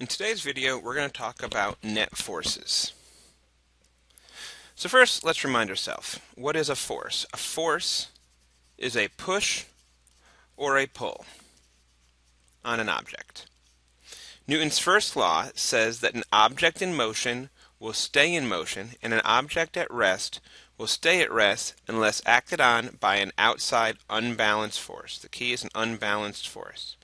In today's video, we're going to talk about net forces. So first, let's remind ourselves, what is a force? A force is a push or a pull on an object. Newton's first law says that an object in motion will stay in motion and an object at rest will stay at rest unless acted on by an outside unbalanced force. The key is an unbalanced force.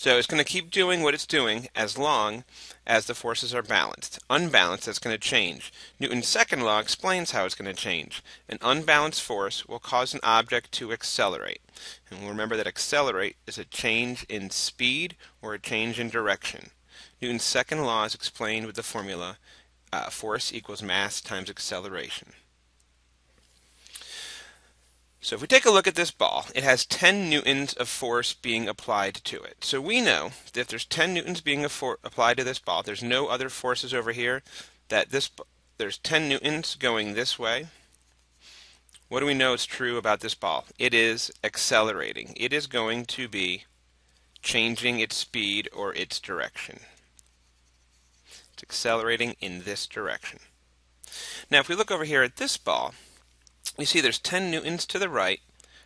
So it's going to keep doing what it's doing as long as the forces are balanced. Unbalanced, that's going to change. Newton's second law explains how it's going to change. An unbalanced force will cause an object to accelerate. And we'll remember that accelerate is a change in speed or a change in direction. Newton's second law is explained with the formula uh, force equals mass times acceleration. So if we take a look at this ball, it has 10 newtons of force being applied to it. So we know that if there's 10 newtons being applied to this ball, there's no other forces over here, that this there's 10 newtons going this way. What do we know is true about this ball? It is accelerating. It is going to be changing its speed or its direction. It's accelerating in this direction. Now if we look over here at this ball, we see there's 10 newtons to the right,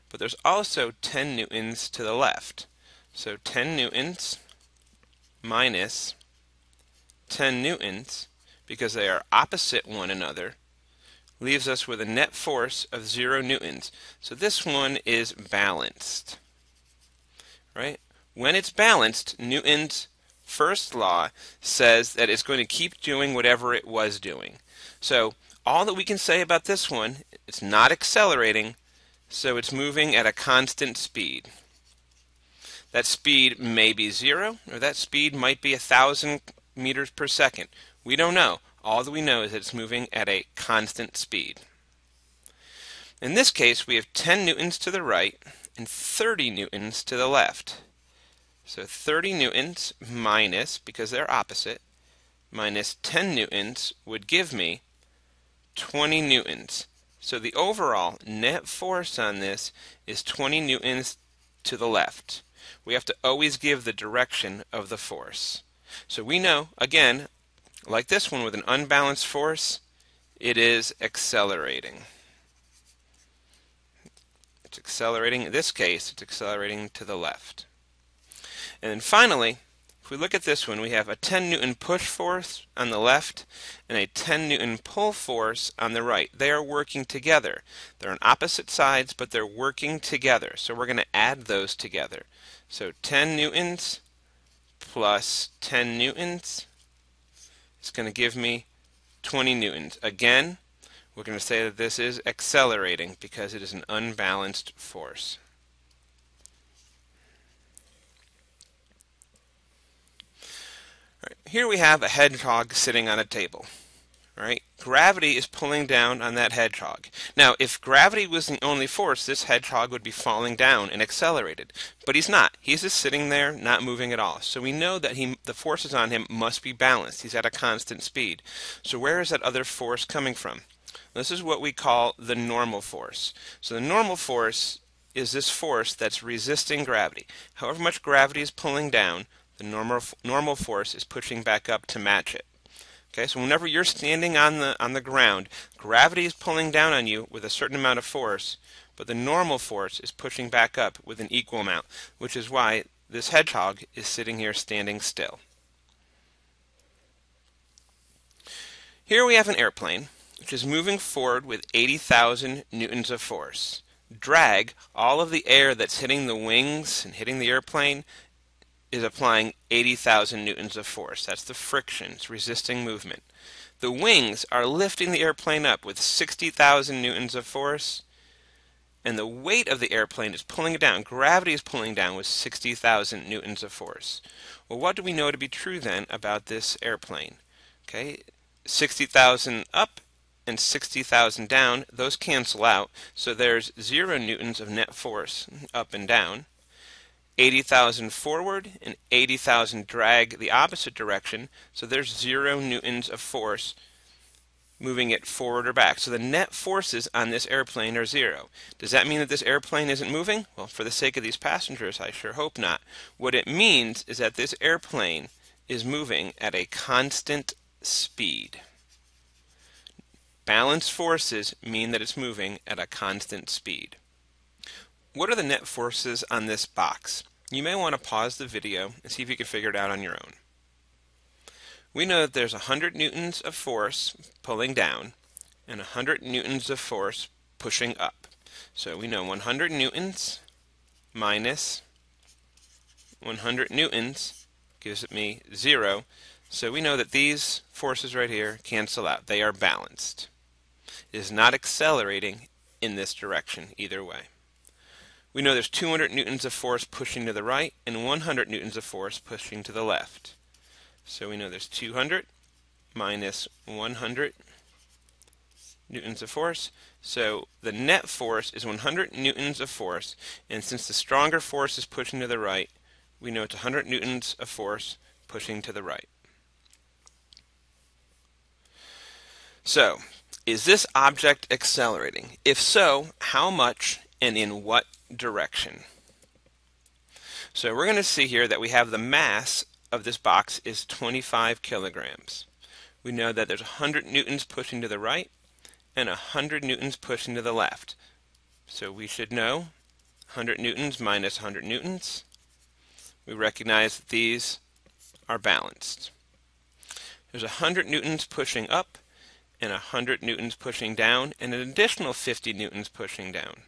but there's also 10 newtons to the left. So 10 newtons minus 10 newtons, because they are opposite one another, leaves us with a net force of 0 newtons. So this one is balanced. Right? When it's balanced, Newton's first law says that it's going to keep doing whatever it was doing. So all that we can say about this one, it's not accelerating, so it's moving at a constant speed. That speed may be zero, or that speed might be a thousand meters per second. We don't know. All that we know is that it's moving at a constant speed. In this case, we have 10 newtons to the right and 30 newtons to the left. So 30 newtons minus, because they're opposite, minus 10 newtons would give me 20 newtons. So the overall net force on this is 20 newtons to the left. We have to always give the direction of the force. So we know, again, like this one with an unbalanced force, it is accelerating. It's accelerating, in this case, it's accelerating to the left. And then finally, if we look at this one, we have a 10 newton push force on the left and a 10 newton pull force on the right. They are working together. They're on opposite sides, but they're working together. So we're going to add those together. So 10 newtons plus 10 newtons is going to give me 20 newtons. Again, we're going to say that this is accelerating because it is an unbalanced force. Right, here we have a hedgehog sitting on a table. Right? Gravity is pulling down on that hedgehog. Now, if gravity was the only force, this hedgehog would be falling down and accelerated. But he's not. He's just sitting there, not moving at all. So we know that he, the forces on him must be balanced. He's at a constant speed. So where is that other force coming from? This is what we call the normal force. So the normal force is this force that's resisting gravity. However much gravity is pulling down, the normal normal force is pushing back up to match it. Okay, so whenever you're standing on the on the ground, gravity is pulling down on you with a certain amount of force, but the normal force is pushing back up with an equal amount, which is why this hedgehog is sitting here standing still. Here we have an airplane which is moving forward with 80,000 newtons of force. Drag, all of the air that's hitting the wings and hitting the airplane, is applying 80,000 newtons of force. That's the friction, it's resisting movement. The wings are lifting the airplane up with 60,000 newtons of force, and the weight of the airplane is pulling it down. Gravity is pulling down with 60,000 newtons of force. Well, what do we know to be true then about this airplane? Okay, 60,000 up and 60,000 down, those cancel out, so there's 0 newtons of net force up and down. 80,000 forward and 80,000 drag the opposite direction, so there's zero newtons of force moving it forward or back. So the net forces on this airplane are zero. Does that mean that this airplane isn't moving? Well, for the sake of these passengers, I sure hope not. What it means is that this airplane is moving at a constant speed. Balanced forces mean that it's moving at a constant speed. What are the net forces on this box? You may want to pause the video and see if you can figure it out on your own. We know that there's 100 newtons of force pulling down and 100 newtons of force pushing up. So we know 100 newtons minus 100 newtons gives it me 0. So we know that these forces right here cancel out. They are balanced. It is not accelerating in this direction either way. We know there's 200 newtons of force pushing to the right and 100 newtons of force pushing to the left. So we know there's 200 minus 100 newtons of force. So the net force is 100 newtons of force, and since the stronger force is pushing to the right, we know it's 100 newtons of force pushing to the right. So, is this object accelerating? If so, how much and in what direction. So we're going to see here that we have the mass of this box is 25 kilograms. We know that there's 100 newtons pushing to the right and 100 newtons pushing to the left. So we should know 100 newtons minus 100 newtons. We recognize that these are balanced. There's 100 newtons pushing up and 100 newtons pushing down and an additional 50 newtons pushing down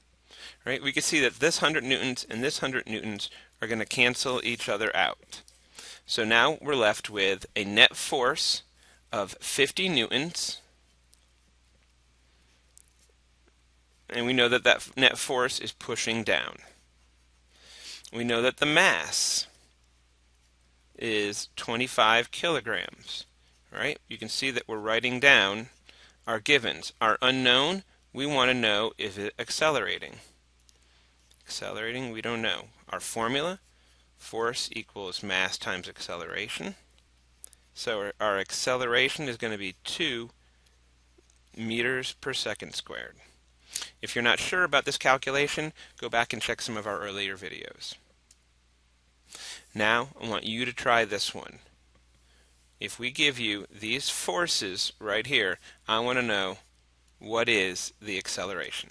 right? We can see that this 100 newtons and this 100 newtons are going to cancel each other out. So now we're left with a net force of 50 newtons. And we know that that net force is pushing down. We know that the mass is 25 kilograms, right? You can see that we're writing down our givens. Our unknown, we want to know if it's accelerating. Accelerating, we don't know. Our formula, force equals mass times acceleration. So our, our acceleration is going to be 2 meters per second squared. If you're not sure about this calculation, go back and check some of our earlier videos. Now, I want you to try this one. If we give you these forces right here, I want to know what is the acceleration.